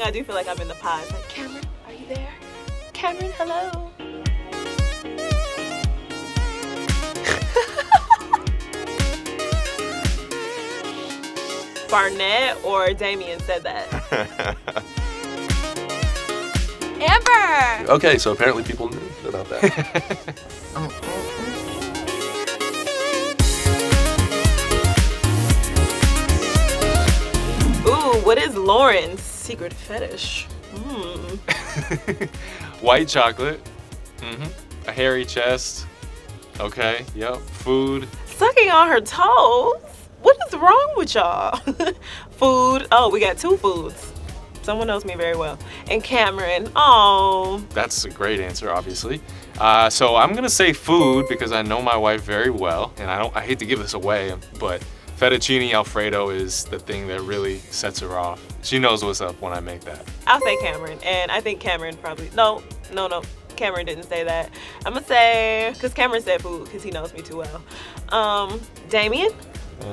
I do feel like I'm in the pod. It's like, Cameron, are you there? Cameron, hello. Barnett or Damian said that. Amber! Okay, so apparently people knew about that. Ooh, what is Lauren's secret fetish? Hmm. White chocolate. Mm-hmm. A hairy chest. Okay. Yep. Food. Sucking on her toes? What is wrong with y'all? Food. Oh, we got two foods. Someone knows me very well. And Cameron. Oh. That's a great answer, obviously. Uh, so I'm gonna say food because I know my wife very well, and I don't. I hate to give this away, but fettuccine alfredo is the thing that really sets her off. She knows what's up when I make that. I'll say Cameron. And I think Cameron probably. No, no, no. Cameron didn't say that. I'm gonna say, because Cameron said food because he knows me too well. Um, Damian?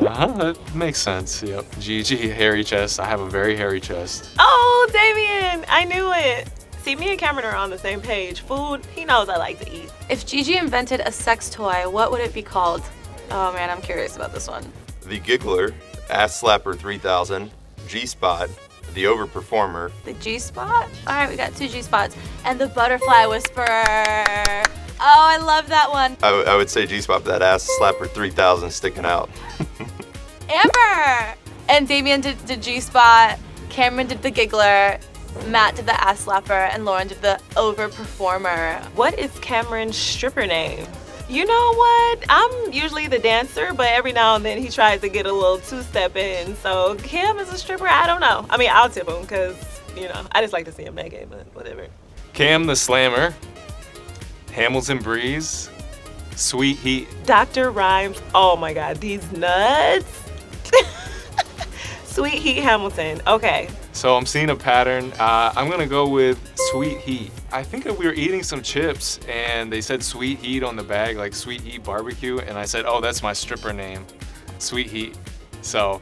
Uh-huh, that makes sense. Yep. Gigi, hairy chest. I have a very hairy chest. Oh, Damian! I knew it. See, me and Cameron are on the same page. Food, he knows I like to eat. If Gigi invented a sex toy, what would it be called? Oh man, I'm curious about this one. The Giggler, Ass Slapper 3000, G Spot, the Overperformer, The G spot? All right, we got two G spots. And the Butterfly Whisperer. Oh, I love that one. I would say G Spot, that Ass Slapper 3000 sticking out. Amber! And Damian did the G spot, Cameron did the Giggler, Matt did the Ass Slapper, and Lauren did the Overperformer. What is Cameron's stripper name? You know what? I'm usually the dancer, but every now and then he tries to get a little two-step in. So Cam is a stripper? I don't know. I mean, I'll tip him because, you know, I just like to see him naked, but whatever. Cam the Slammer. Hamilton Breeze. Sweet Heat. Dr. Rhymes. Oh my God, these nuts. Sweet Heat Hamilton. Okay. So I'm seeing a pattern. Uh, I'm gonna go with Sweet Heat. I think that we were eating some chips and they said Sweet Heat on the bag, like Sweet Heat Barbecue, and I said, oh, that's my stripper name, Sweet Heat. So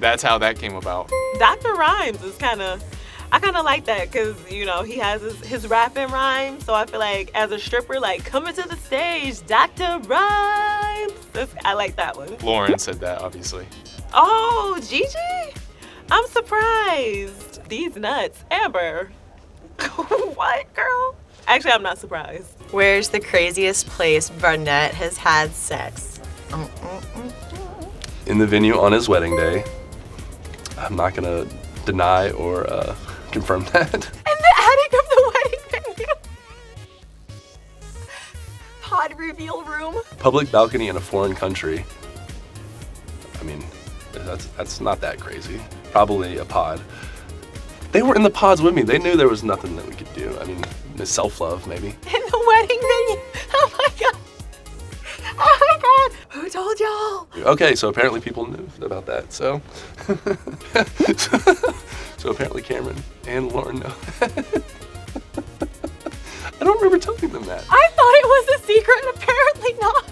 that's how that came about. Dr. Rhymes is kind of, I kind of like that because, you know, he has his, his rapping rhyme. So I feel like as a stripper, like coming to the stage, Dr. Rhymes. That's, I like that one. Lauren said that, obviously. Oh, Gigi? I'm surprised. These nuts. Amber. what, girl? Actually, I'm not surprised. Where's the craziest place Barnett has had sex? In the venue on his wedding day. I'm not gonna deny or uh, confirm that. In the attic of the wedding venue. Pod reveal room. Public balcony in a foreign country. I mean, that's that's not that crazy. Probably a pod. They were in the pods with me. They knew there was nothing that we could do. I mean, self love maybe. In the wedding venue. Oh my god. Oh my god. Who told y'all? Okay, so apparently people knew about that. So, so apparently Cameron and Lauren know. I don't remember telling them that. I thought it was a secret and apparently not.